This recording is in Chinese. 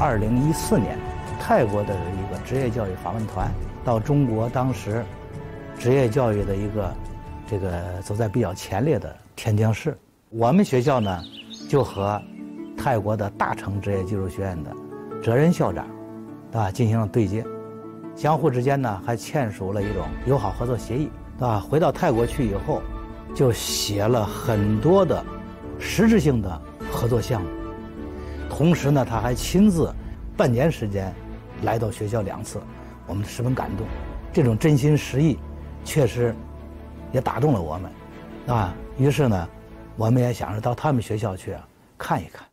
二零一四年，泰国的一个职业教育访问团到中国当时职业教育的一个这个走在比较前列的天津市，我们学校呢就和泰国的大成职业技术学院的责任校长啊进行了对接，相互之间呢还签署了一种友好合作协议，啊，回到泰国去以后，就写了很多的实质性的合作项目。同时呢，他还亲自半年时间来到学校两次，我们十分感动。这种真心实意，确实也打动了我们，啊。于是呢，我们也想着到他们学校去看一看。